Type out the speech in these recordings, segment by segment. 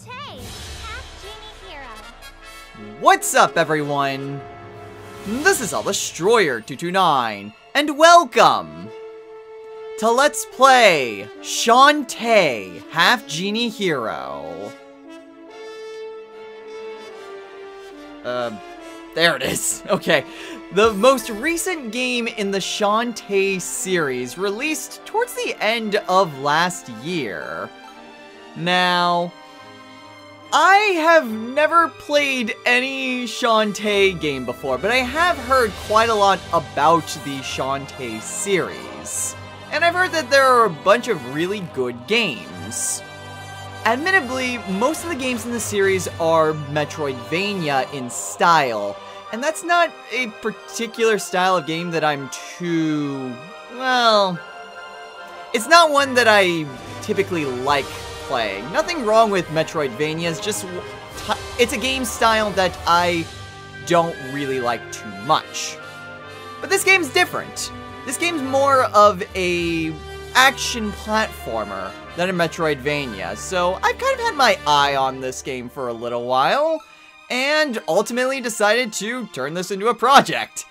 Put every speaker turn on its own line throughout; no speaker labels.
Shantae, half genie hero.
What's up, everyone? This is all Destroyer229, and welcome to Let's Play Shantae, Half Genie Hero. Uh, there it is. Okay. The most recent game in the Shantae series, released towards the end of last year. Now, I have never played any Shantae game before, but I have heard quite a lot about the Shantae series. And I've heard that there are a bunch of really good games. Admittedly, most of the games in the series are Metroidvania in style, and that's not a particular style of game that I'm too... well... It's not one that I typically like playing. Nothing wrong with Metroidvanias, just... It's a game style that I don't really like too much. But this game's different. This game's more of a action platformer than a Metroidvania, so I've kind of had my eye on this game for a little while, and ultimately decided to turn this into a project.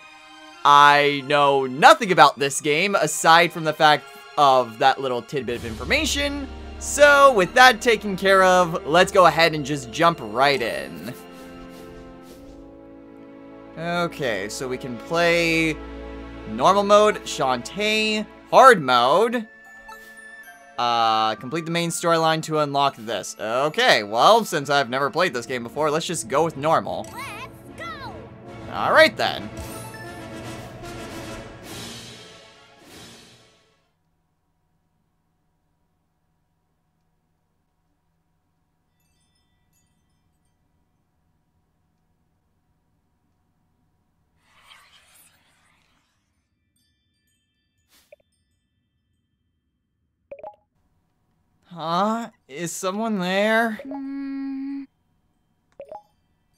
I know nothing about this game aside from the fact of that little tidbit of information, so with that taken care of, let's go ahead and just jump right in. Okay, so we can play normal mode, Shantae, hard mode, uh, complete the main storyline to unlock this. Okay, well, since I've never played this game before, let's just go with normal.
Let's go!
Alright then. Huh? Is someone there?
Mm,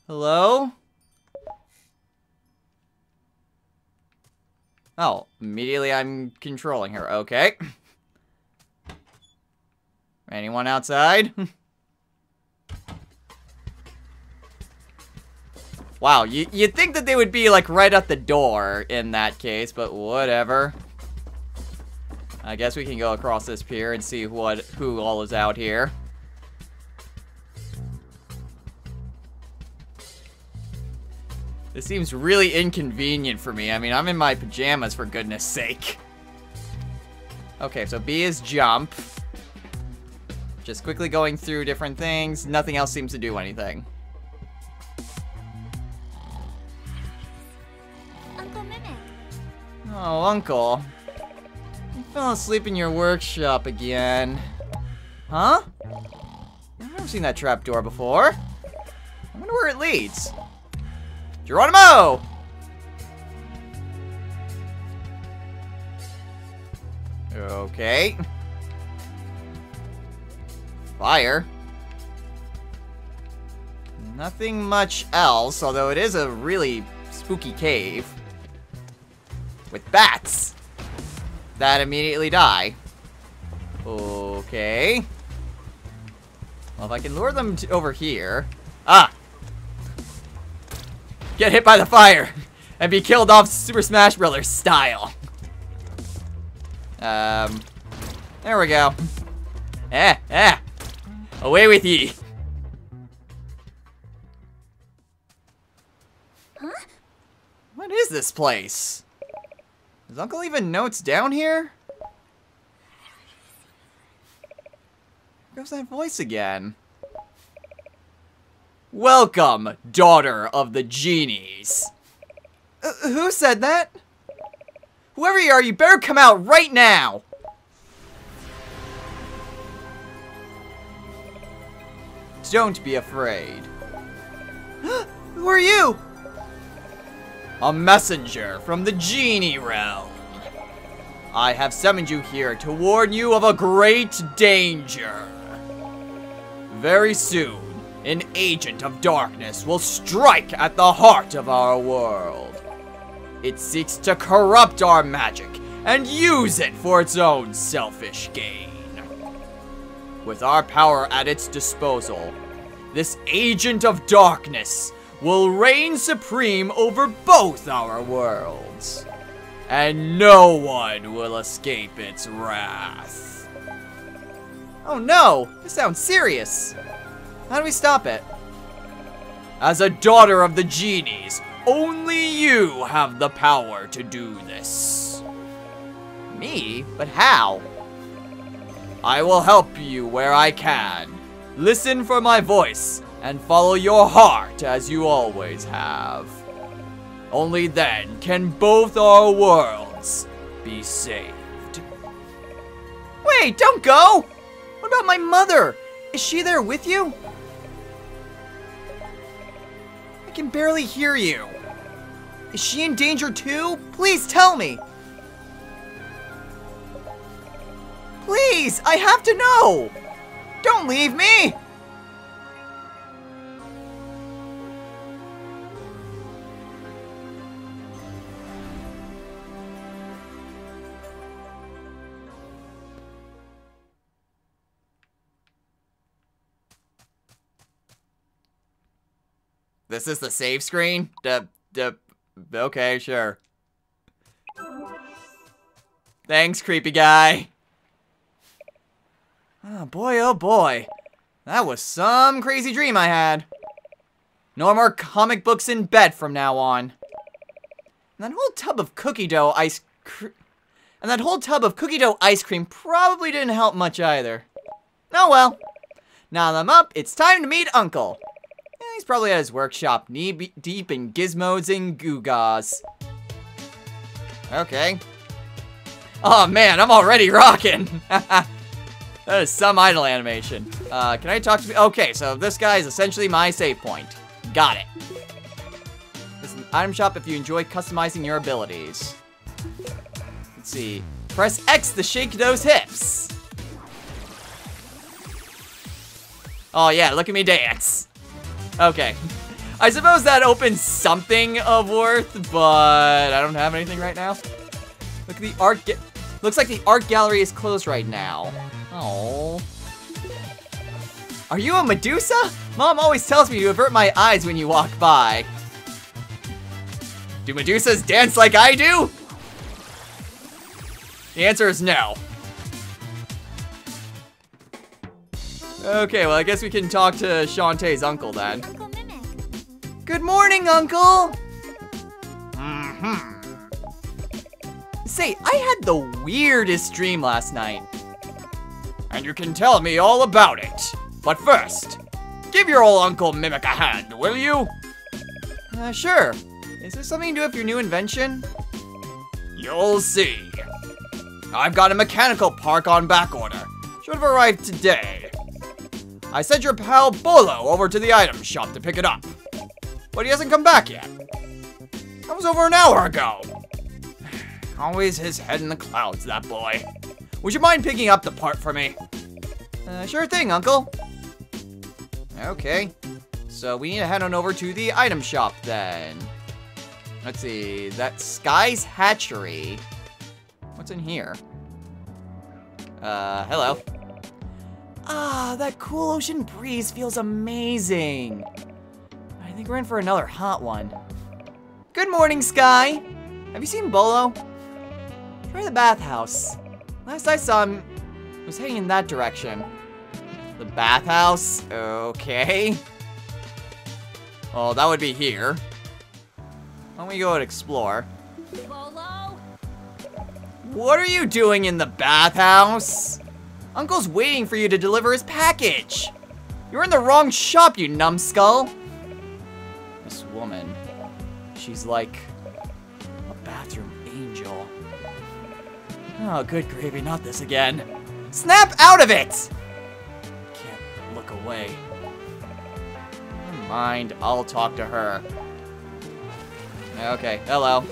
Hello? Oh, immediately I'm controlling her. Okay. Anyone outside? wow, you, you'd think that they would be, like, right at the door in that case, but whatever. I guess we can go across this pier and see what who all is out here. This seems really inconvenient for me. I mean, I'm in my pajamas, for goodness sake. Okay, so B is jump. Just quickly going through different things. Nothing else seems to do anything.
Uncle Mimic.
Oh, Uncle. Fell asleep in your workshop again. Huh? I've never seen that trapdoor before. I wonder where it leads. Geronimo! Okay. Fire. Nothing much else, although it is a really spooky cave. With bats that immediately die. Okay. Well, if I can lure them to over here. Ah! Get hit by the fire and be killed off Super Smash Brothers style. Um, there we go. Eh, eh. Away with ye.
Huh?
What is this place? Does Uncle even know it's down here? Goes that voice again. Welcome, daughter of the genies. Uh, who said that? Whoever you are, you better come out right now! Don't be afraid. Who are you? A messenger from the genie realm. I have summoned you here to warn you of a great danger. Very soon, an agent of darkness will strike at the heart of our world. It seeks to corrupt our magic and use it for its own selfish gain. With our power at its disposal, this agent of darkness will reign supreme over both our worlds. And no one will escape its wrath. Oh no, this sounds serious. How do we stop it? As a daughter of the genies, only you have the power to do this. Me? But how? I will help you where I can. Listen for my voice and follow your heart as you always have. Only then can both our worlds be saved. Wait, don't go! What about my mother? Is she there with you? I can barely hear you. Is she in danger too? Please tell me. Please, I have to know. Don't leave me. This is the save screen? Duh, duh, okay, sure. Thanks, creepy guy. Oh boy, oh boy. That was some crazy dream I had. No more comic books in bed from now on. And that whole tub of cookie dough ice And that whole tub of cookie dough ice cream probably didn't help much either. Oh well. Now that I'm up, it's time to meet Uncle. He's probably at his workshop, knee deep in gizmos and gewgaws. Okay. Oh man, I'm already rocking. that is some idle animation. Uh, can I talk to me? Okay, so this guy is essentially my save point. Got it. This is an item shop if you enjoy customizing your abilities. Let's see. Press X to shake those hips. Oh yeah, look at me dance. Okay. I suppose that opens something of worth, but I don't have anything right now. Look at the art Looks like the art gallery is closed right now. Oh. Are you a Medusa? Mom always tells me to avert my eyes when you walk by. Do Medusas dance like I do? The answer is no. Okay, well, I guess we can talk to Shantae's uncle then.
Uncle
Good morning, Uncle! Mm-hmm. Say, I had the weirdest dream last night. And you can tell me all about it. But first, give your old Uncle Mimic a hand, will you? Uh, sure. Is this something to do with your new invention? You'll see. I've got a mechanical park on back order. Should have arrived today. I sent your pal Bolo over to the item shop to pick it up. But he hasn't come back yet. That was over an hour ago. Always his head in the clouds, that boy. Would you mind picking up the part for me? Uh, sure thing, Uncle. Okay. So we need to head on over to the item shop then. Let's see. That Sky's Hatchery. What's in here? Uh, hello. Ah, that cool ocean breeze feels amazing. I think we're in for another hot one. Good morning, Sky. Have you seen Bolo? Try the bathhouse. Last I saw him, he was heading in that direction. The bathhouse? Okay. Oh, that would be here. Why don't we go and explore?
Bolo.
What are you doing in the bathhouse? Uncle's waiting for you to deliver his package. You're in the wrong shop, you numbskull. This woman, she's like a bathroom angel. Oh, good gravy, not this again. Snap out of it! Can't look away. Never mind, I'll talk to her. Okay, hello.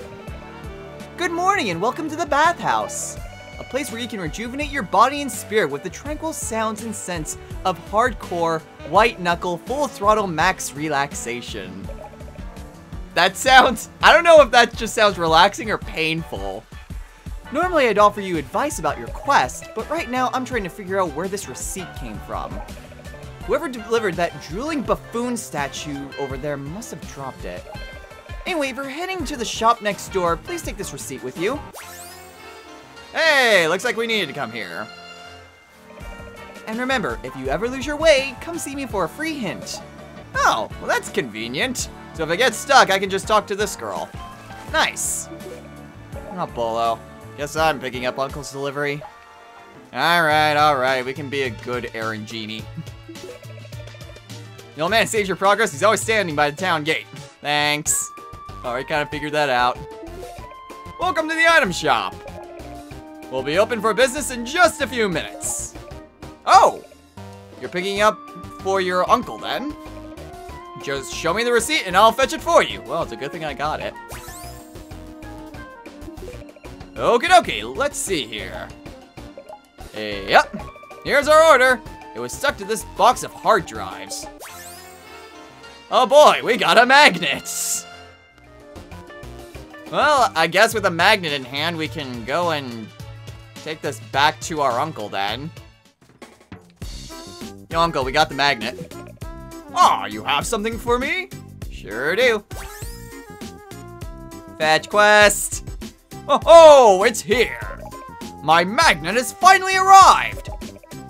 Good morning and welcome to the bathhouse a place where you can rejuvenate your body and spirit with the tranquil sounds and scents of hardcore, white knuckle, full throttle max relaxation. That sounds, I don't know if that just sounds relaxing or painful. Normally I'd offer you advice about your quest, but right now I'm trying to figure out where this receipt came from. Whoever delivered that drooling buffoon statue over there must have dropped it. Anyway, if you're heading to the shop next door, please take this receipt with you. Hey, looks like we needed to come here. And remember, if you ever lose your way, come see me for a free hint. Oh, well that's convenient. So if I get stuck, I can just talk to this girl. Nice. Oh, Bolo. Guess I'm picking up Uncle's delivery. Alright, alright, we can be a good errand genie. the old man saves your progress, he's always standing by the town gate. Thanks. Alright, kind of figured that out. Welcome to the item shop. We'll be open for business in just a few minutes. Oh! You're picking up for your uncle then? Just show me the receipt and I'll fetch it for you. Well, it's a good thing I got it. Okie dokie, let's see here. Yep, here's our order. It was stuck to this box of hard drives. Oh boy, we got a magnet. Well, I guess with a magnet in hand, we can go and take this back to our uncle then. Yo, uncle, we got the magnet. Aw, oh, you have something for me? Sure do. Fetch quest. Oh, oh, it's here. My magnet has finally arrived.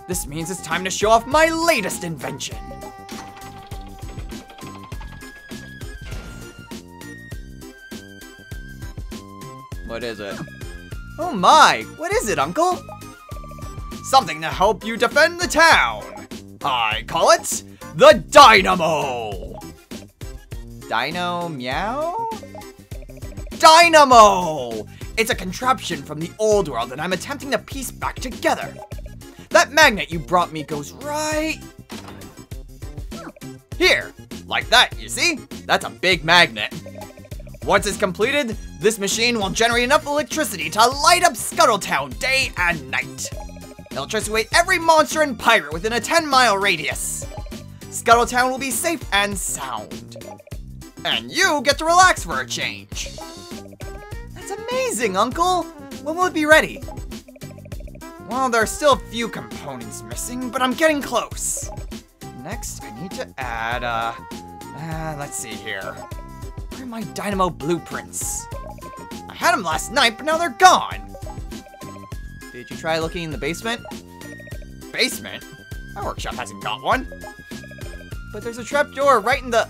This means it's time to show off my latest invention. What is it? Oh my, what is it, Uncle? Something to help you defend the town. I call it the Dynamo. Dino Meow? Dynamo! It's a contraption from the old world and I'm attempting to piece back together. That magnet you brought me goes right... Here, like that, you see? That's a big magnet. Once it's completed, this machine will generate enough electricity to light up Scuttletown day and night. It'll away every monster and pirate within a 10 mile radius. Scuttletown will be safe and sound. And you get to relax for a change. That's amazing, Uncle! When will it be ready? Well, there are still a few components missing, but I'm getting close. Next, I need to add, uh, uh let's see here. My dynamo blueprints? I had them last night, but now they're gone. Did you try looking in the basement? Basement? My workshop hasn't got one. But there's a trapdoor right in the...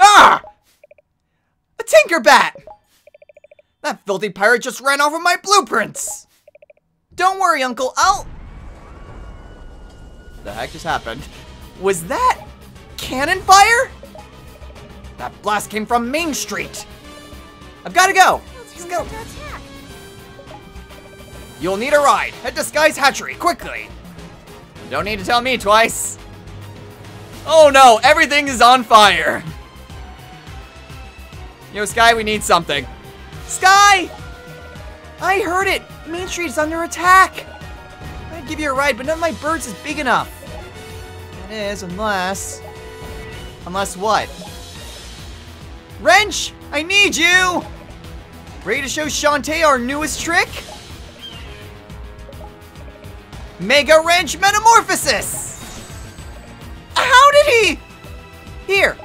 Ah! A Tinkerbat! That filthy pirate just ran off with my blueprints! Don't worry, Uncle, I'll... The heck just happened? Was that cannon fire? That blast came from Main Street. I've got to go. Let's go. You'll need a ride. Head to Sky's Hatchery, quickly. You don't need to tell me twice. Oh no, everything is on fire. Yo, Sky, we need something. Sky! I heard it. Main Street is under attack. I'd give you a ride, but none of my birds is big enough. That is, unless... Unless what? Wrench! I need you! Ready to show Shantae our newest trick? Mega Wrench Metamorphosis! How did he? Here.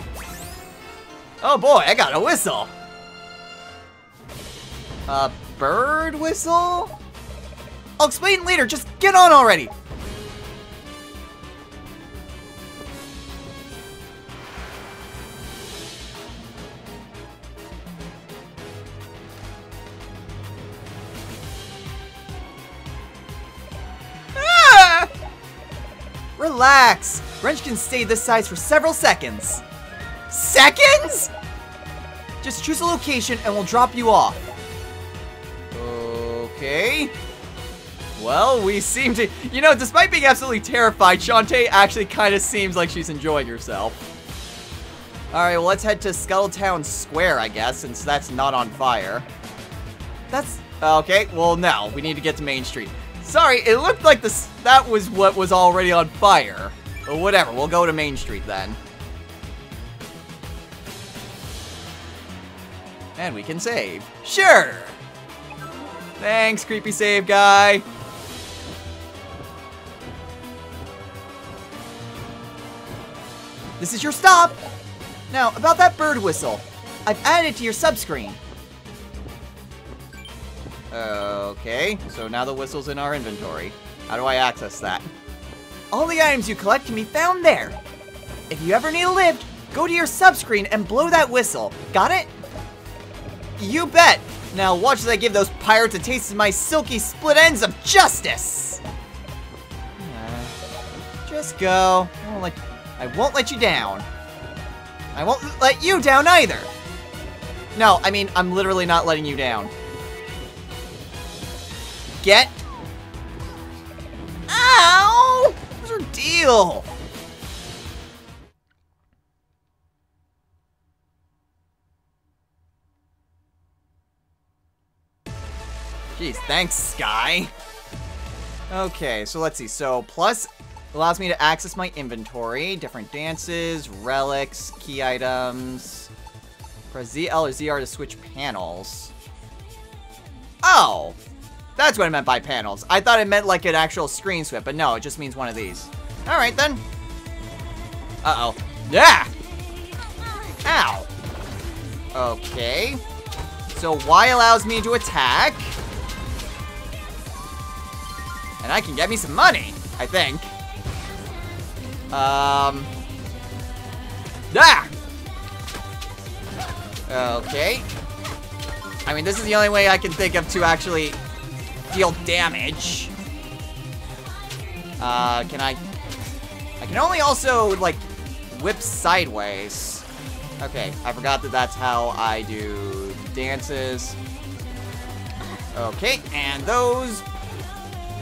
Oh boy, I got a whistle. A bird whistle? I'll explain later, just get on already. Relax! Wrench can stay this size for several seconds. Seconds?! Just choose a location and we'll drop you off. Okay. Well, we seem to... You know, despite being absolutely terrified, Shantae actually kind of seems like she's enjoying herself. Alright, well, let's head to Scuttletown Square, I guess, since that's not on fire. That's... Okay, well, no. We need to get to Main Street. Sorry, it looked like this that was what was already on fire. But whatever, we'll go to Main Street then. And we can save. Sure! Thanks, creepy save guy. This is your stop! Now, about that bird whistle. I've added it to your subscreen. Okay, so now the whistle's in our inventory. How do I access that? All the items you collect can be found there. If you ever need a lift, go to your subscreen and blow that whistle. Got it? You bet! Now watch as I give those pirates a taste of my silky split ends of justice! Uh, just go. I won't, let, I won't let you down. I won't let you down either! No, I mean, I'm literally not letting you down. Get. Ow! What's your deal? Jeez, thanks, Sky. Okay, so let's see. So, plus allows me to access my inventory, different dances, relics, key items. Press ZL or ZR to switch panels. Oh! That's what I meant by panels. I thought it meant like an actual screen swip, but no, it just means one of these. Alright then. Uh-oh. Yeah! Ow! Okay. So Y allows me to attack. And I can get me some money, I think. Um. Ah! Okay. I mean, this is the only way I can think of to actually deal damage. Uh, can I... I can only also, like, whip sideways. Okay, I forgot that that's how I do dances. Okay, and those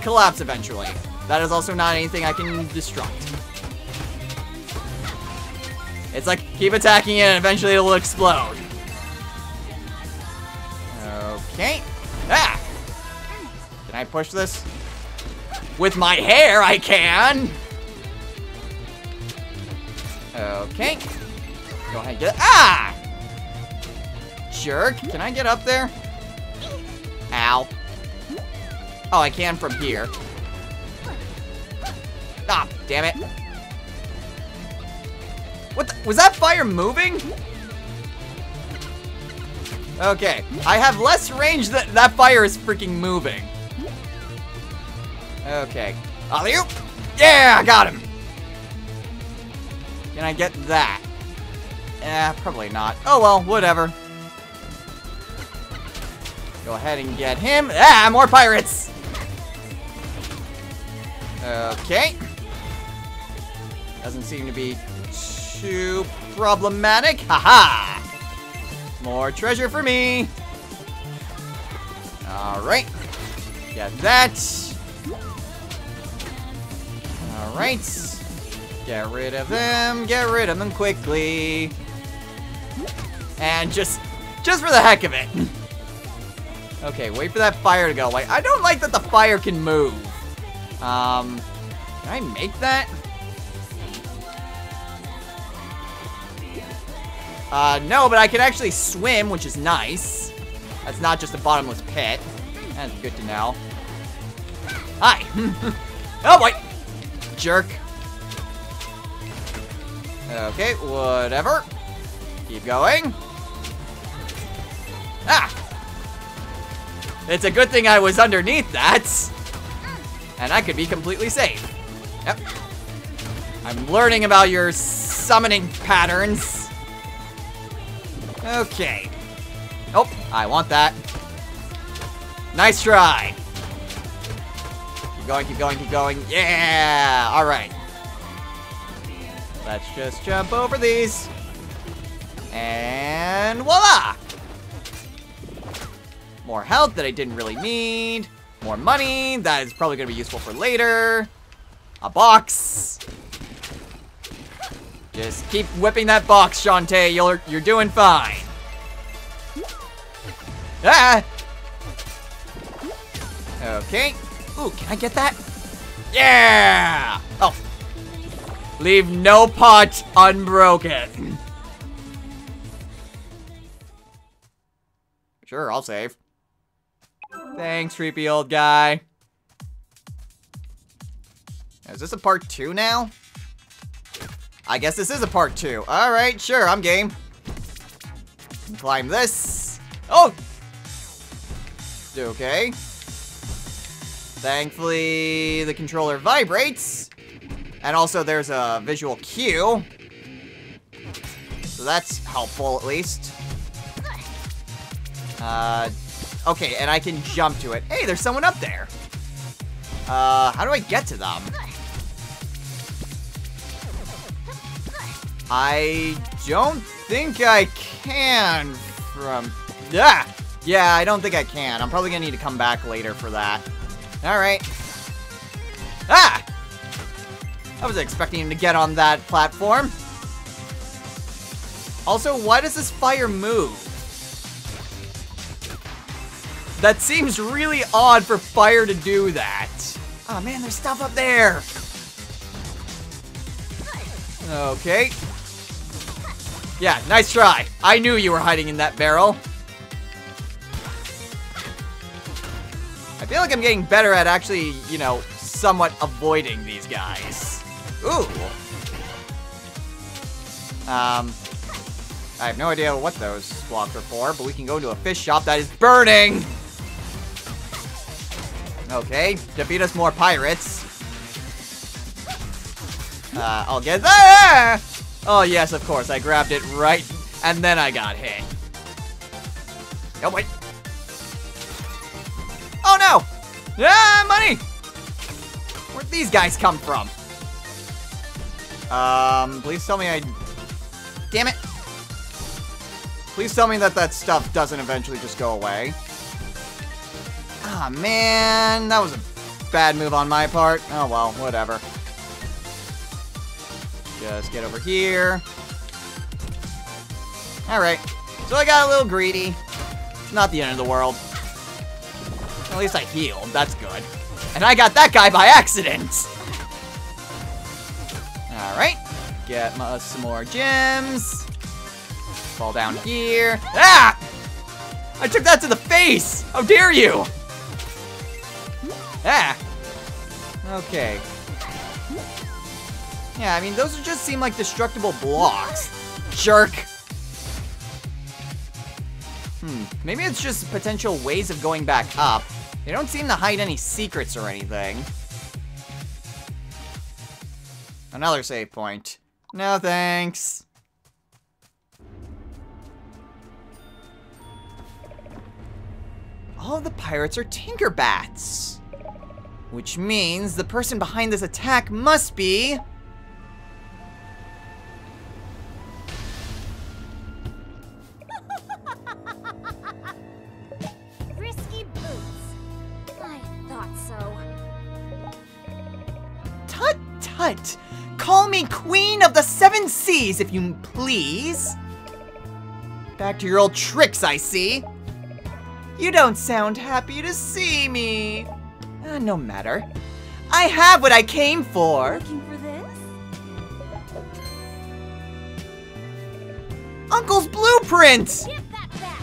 collapse eventually. That is also not anything I can destruct. It's like, keep attacking it and eventually it'll explode. Okay. Can I push this? With my hair, I can! Okay. Go ahead, get Ah! Jerk. Can I get up there? Ow. Oh, I can from here. Ah, damn it. What the, was that fire moving? Okay, I have less range that that fire is freaking moving. Okay. alley -oop. Yeah, I got him. Can I get that? Eh, probably not. Oh well, whatever. Go ahead and get him. Ah, more pirates! Okay. Doesn't seem to be too problematic. Haha! -ha! More treasure for me. Alright. Get that. Alright. Get rid of them. Get rid of them quickly. And just, just for the heck of it. Okay, wait for that fire to go away. I don't like that the fire can move. Um, can I make that? Uh, no, but I can actually swim, which is nice. That's not just a bottomless pit. That's good to know. Hi. oh, boy. Jerk. Okay, whatever. Keep going. Ah! It's a good thing I was underneath that. And I could be completely safe. Yep. I'm learning about your summoning patterns. Okay. Oh, I want that. Nice try. Going, keep going, keep going. Yeah! Alright. Let's just jump over these. And voila! More health that I didn't really need. More money. That is probably going to be useful for later. A box. Just keep whipping that box, Shantae. You're, you're doing fine. Ah! Okay. Ooh, can I get that? Yeah! Oh. Leave no pot unbroken. Sure, I'll save. Thanks, creepy old guy. Is this a part two now? I guess this is a part two. Alright, sure, I'm game. Climb this. Oh! Okay. Thankfully, the controller vibrates. And also, there's a visual cue. So that's helpful, at least. Uh, okay, and I can jump to it. Hey, there's someone up there. Uh, how do I get to them? I don't think I can from... Yeah! Yeah, I don't think I can. I'm probably gonna need to come back later for that. Alright. Ah! I was expecting him to get on that platform. Also, why does this fire move? That seems really odd for fire to do that. Oh man, there's stuff up there. Okay. Yeah, nice try. I knew you were hiding in that barrel. Feel like I'm getting better at actually, you know, somewhat avoiding these guys. Ooh. Um, I have no idea what those blocks are for, but we can go into a fish shop that is burning! Okay, defeat us more pirates. Uh, I'll get there! Oh, yes, of course. I grabbed it right, and then I got hit. Oh, wait. Yeah, money! Where'd these guys come from? Um, please tell me I... Damn it. Please tell me that that stuff doesn't eventually just go away. Ah, oh, man. That was a bad move on my part. Oh, well, whatever. Just get over here. Alright. So I got a little greedy. It's not the end of the world. At least I healed. That's good. And I got that guy by accident! Alright. Get us some more gems. Fall down here. Ah! I took that to the face! How dare you! Ah! Okay. Yeah, I mean, those just seem like destructible blocks. Jerk! Hmm, maybe it's just potential ways of going back up. They don't seem to hide any secrets or anything. Another save point. No thanks. All the pirates are Tinkerbats. Which means the person behind this attack must be... tut! Call me Queen of the Seven Seas, if you please. Back to your old tricks, I see. You don't sound happy to see me. Uh, no matter. I have what I came for.
Looking for this?
Uncle's blueprint!
Give that back.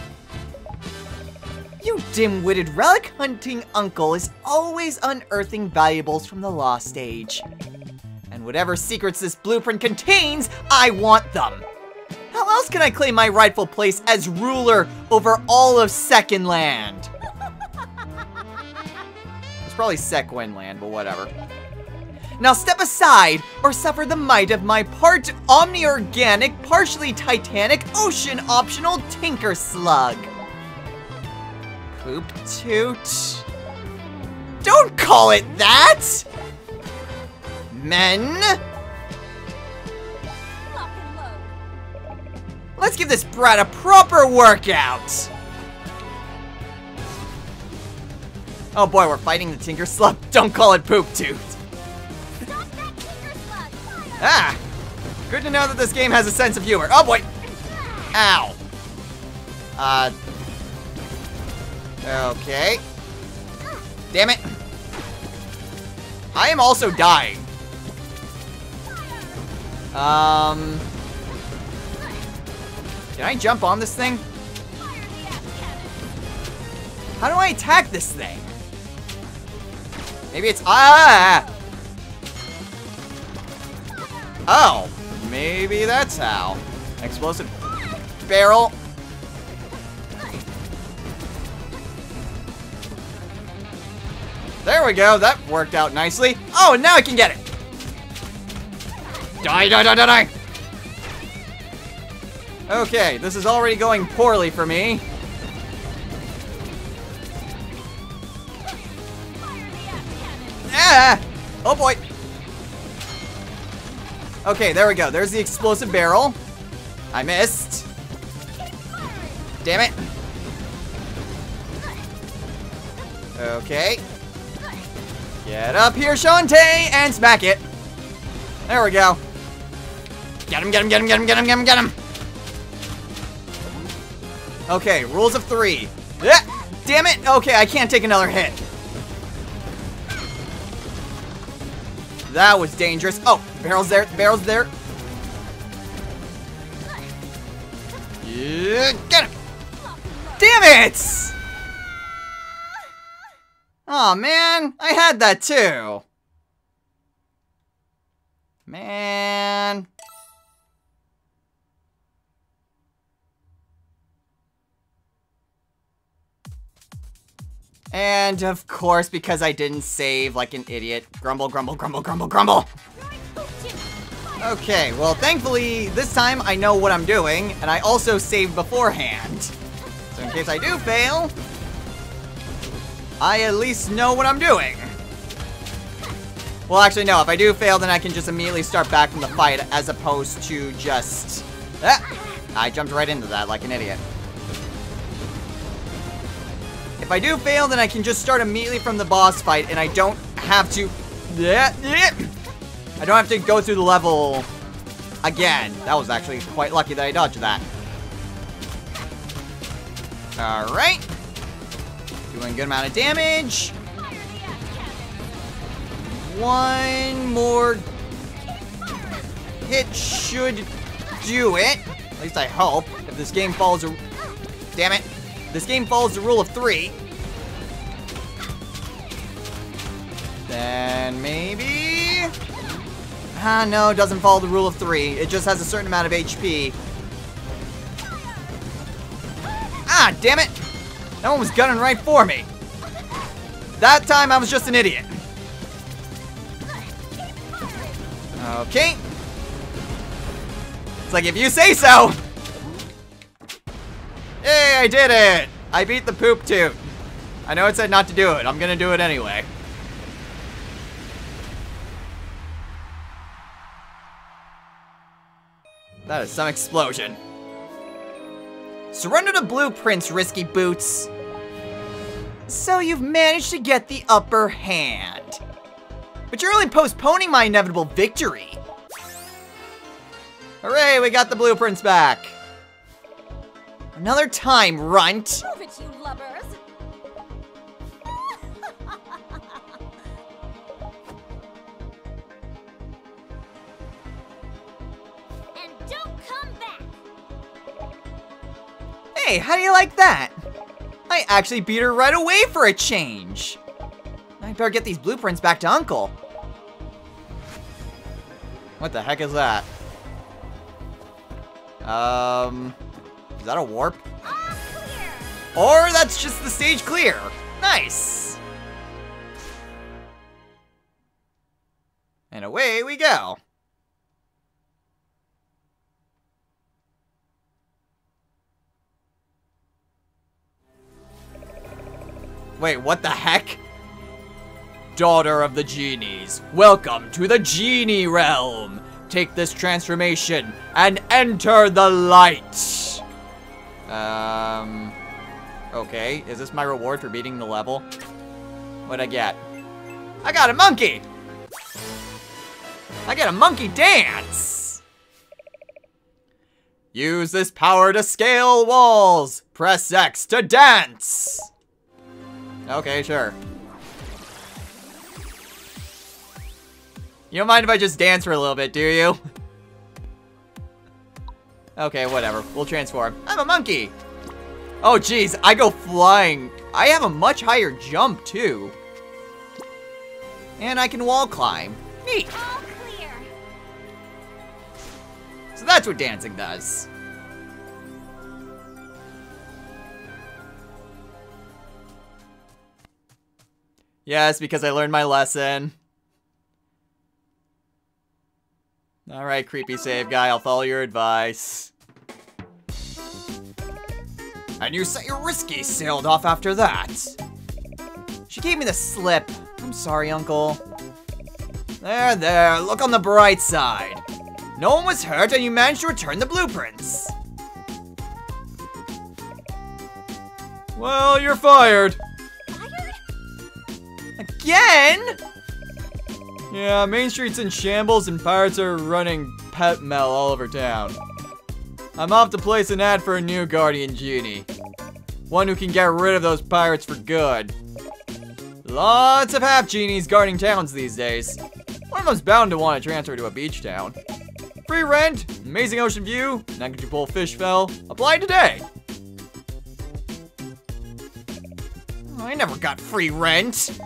You dim-witted relic hunting uncle is always unearthing valuables from the lost age. Whatever secrets this blueprint contains, I want them. How else can I claim my rightful place as ruler over all of Second Land? It's probably Sequin Land, but whatever. Now step aside, or suffer the might of my part omni-organic, partially titanic, ocean-optional tinker slug. Poop toot. Don't call it that! Men? Let's give this brat a proper workout! Oh boy, we're fighting the Tinker Slug. Don't call it Poop.
Fire.
Ah! Good to know that this game has a sense of humor. Oh boy! Ow. Uh. Okay. Damn it. I am also dying. Um. Can I jump on this thing? How do I attack this thing? Maybe it's ah. Oh, maybe that's how. Explosive barrel. There we go. That worked out nicely. Oh, and now I can get it. Die, die, die, die, die. Okay, this is already going poorly for me. Ah! Oh boy. Okay, there we go. There's the explosive barrel. I missed. Damn it. Okay. Get up here, Shantae, and smack it. There we go. Get him, get him, get him, get him, get him, get him, get him. Okay, rules of three. Yeah, damn it. Okay, I can't take another hit. That was dangerous. Oh, barrel's there, barrel's there. Yeah, get him. Damn it! oh, man, I had that too. Man. And of course, because I didn't save like an idiot. Grumble, grumble, grumble, grumble, grumble. Okay, well thankfully this time I know what I'm doing, and I also saved beforehand. So in case I do fail, I at least know what I'm doing. Well, actually, no. If I do fail, then I can just immediately start back from the fight as opposed to just... Ah, I jumped right into that like an idiot. If I do fail, then I can just start immediately from the boss fight, and I don't have to... I don't have to go through the level again. That was actually quite lucky that I dodged that. Alright. Doing a good amount of damage. One more hit should do it. At least I hope. If this game falls... Damn it. This game follows the rule of three. Then maybe... Ah, no, it doesn't follow the rule of three. It just has a certain amount of HP. Ah, damn it! That one was gunning right for me. That time I was just an idiot. Okay. It's like, if you say so! Hey, I did it! I beat the poop toot. I know it said not to do it. I'm gonna do it anyway. That is some explosion. Surrender to blueprints, Risky Boots. So you've managed to get the upper hand. But you're only postponing my inevitable victory. Hooray, we got the blueprints back. Another time, runt.
Prove it, you lubbers! and don't come back!
Hey, how do you like that? I actually beat her right away for a change. I better get these blueprints back to Uncle. What the heck is that? Um, that a warp? Or that's just the stage clear. Nice. And away we go. Wait, what the heck? Daughter of the Genies, welcome to the Genie Realm. Take this transformation and enter the light. Um, okay, is this my reward for beating the level? What'd I get? I got a monkey! I get a monkey dance! Use this power to scale walls! Press X to dance! Okay, sure. You don't mind if I just dance for a little bit, do you? okay, whatever. We'll transform. I'm a monkey! Oh, jeez, I go flying. I have a much higher jump, too. And I can wall climb. Neat.
All clear!
So that's what dancing does. Yes, because I learned my lesson. Alright, creepy save guy, I'll follow your advice. And you say Risky sailed off after that. She gave me the slip. I'm sorry, Uncle. There, there, look on the bright side. No one was hurt and you managed to return the blueprints. Well, you're fired.
Fired?
Again? Yeah, Main Street's in shambles and pirates are running pet mel all over town. I'm off to place an ad for a new Guardian Genie. One who can get rid of those pirates for good. Lots of half genies guarding towns these days. One of them's bound to want to transfer to a beach town. Free rent, amazing ocean view, negligible fish fell. Apply today. I never got free rent.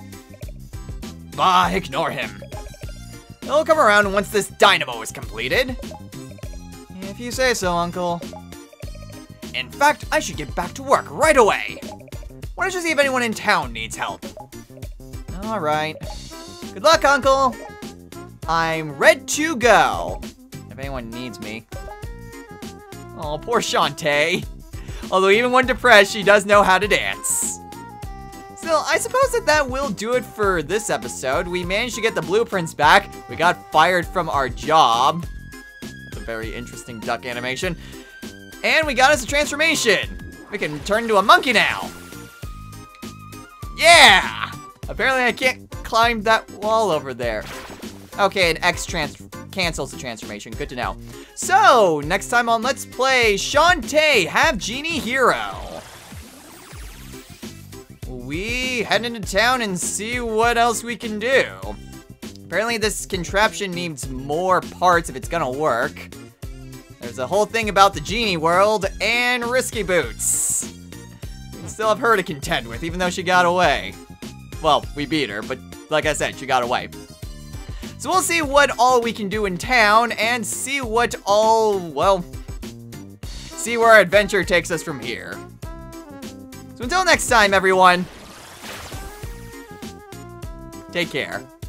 Bah, ignore him. He'll come around once this dynamo is completed. If you say so, Uncle. In fact, I should get back to work right away. Why don't you see if anyone in town needs help? Alright. Good luck, Uncle. I'm ready to go. If anyone needs me. Oh, poor Shantae. Although even when depressed, she does know how to dance. Still, I suppose that that will do it for this episode. We managed to get the blueprints back. We got fired from our job. That's a very interesting duck animation. And we got us a transformation. We can turn into a monkey now. Yeah! Apparently I can't climb that wall over there. Okay, an X trans cancels the transformation. Good to know. So, next time on Let's Play Shantae Half-Genie Hero. We head into town and see what else we can do. Apparently this contraption needs more parts if it's gonna work. There's a whole thing about the genie world and Risky Boots. We still have her to contend with, even though she got away. Well, we beat her, but like I said, she got away. So we'll see what all we can do in town and see what all, well, see where our adventure takes us from here. So until next time, everyone, take care.